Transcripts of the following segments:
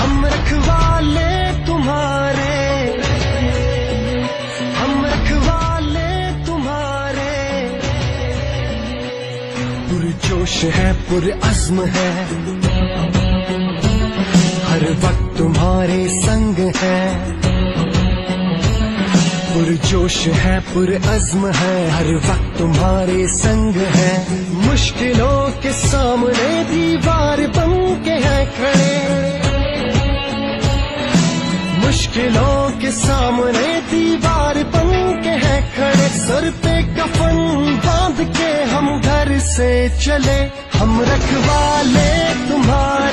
हम रखवाले तुम्हारे हम रखवाले तुम्हारे पुरजोश है पुरअज़्म है हर वक्त तुम्हारे संग है पुरजोश है पुरअज़्म है, हर वक्त तुम्हारे संग है। मुश्किलों के सामने दीवार बन के है खड़े। मुश्किलों के सामने दीवार बन के है खड़े। सर पे कफन बाँध के हम घर से चले। हम रखवाले तुम्हारे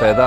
फायदा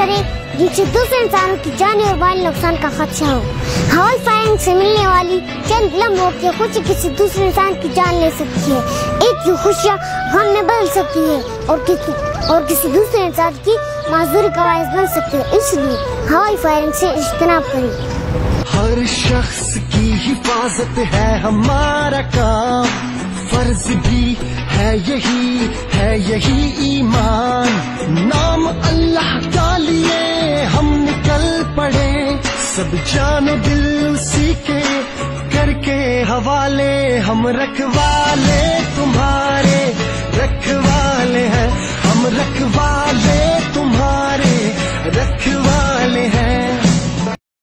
करें जिससे दूसरे इंसानों की जान और माल नुकसान का खदशा हो हवाई फायरिंग से मिलने वाली चंद लम्हों की खुशी किसी दूसरे इंसान की जान ले सकती है एक की खुशियाँ गम में बदल सकती है और किसी और किसी दूसरे इंसान की माजूरी का बायस बन सकती है इसलिए हवाई फायरिंग से इज्तनाब करें हर शख्स की हिफाजत है हमारा काम। फ़र्ज़ भी है यही है यही ईमान। नाम अल्लाह का लिए हम निकल पड़े। सब जान दिल सीखे, करके हवाले हम रखवाले तुम्हारे। रखवाले हैं, हम रखवाले तुम्हारे। रखवाले हैं